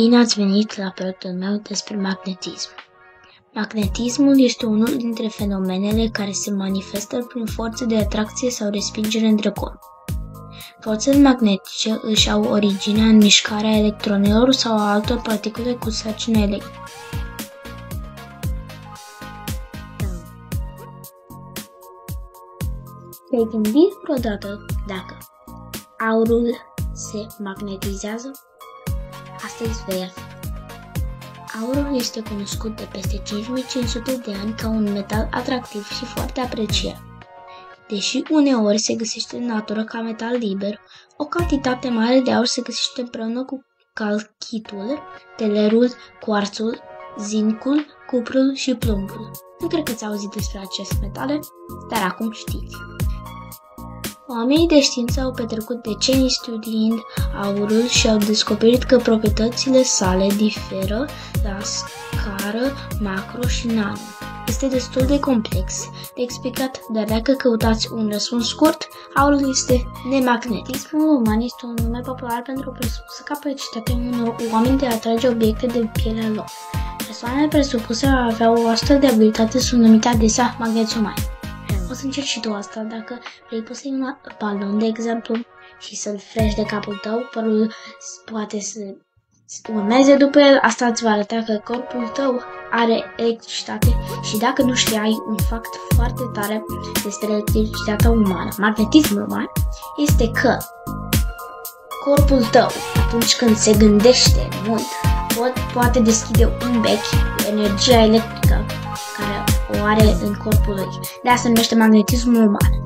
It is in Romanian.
Bine ați venit la proiectul meu despre magnetism. Magnetismul este unul dintre fenomenele care se manifestă prin forțe de atracție sau respingere între corpuri. Forțele magnetice își au originea în mișcarea electronelor sau a altor particule cu sarcină electrică. Te-ai gândit vreodată dacă aurul se magnetizează? Astăzi vei afla. Aurul este cunoscut de peste 5500 de ani ca un metal atractiv și foarte apreciat. Deși uneori se găsește în natură ca metal liber, o cantitate mare de aur se găsește împreună cu calchitul, telerul, cuarțul, zincul, cuprul și plumbul. Nu cred că ți-ai auzit despre aceste metale, dar acum știți. Oamenii de știință au petrecut decenii studiind aurul și au descoperit că proprietățile sale diferă la scară macro și nano. Este destul de complex de explicat, dar dacă căutați un răspuns scurt, aurul este nemagnetismul uman este un nume popular pentru o presupusă capacitate unor oameni de a atrage obiecte de pielea lor. Persoanele presupuse a avea o astfel de abilitate sunt numite adesea magnetomani. O să încerci și tu asta. Dacă vrei, poți să iei un balon, de exemplu, și să-l frești de capul tău, părul poate să urmeze după el, asta îți va arăta că corpul tău are electricitate și dacă nu știai un fapt foarte tare despre electricitatea umană, magnetismul uman, este că corpul tău, atunci când se gândește mult, pot, poate deschide un bec cu energia electrică care o are în corpul lui. De asta se numește magnetismul uman.